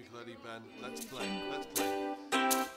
ukulele band. Let's play. Let's play.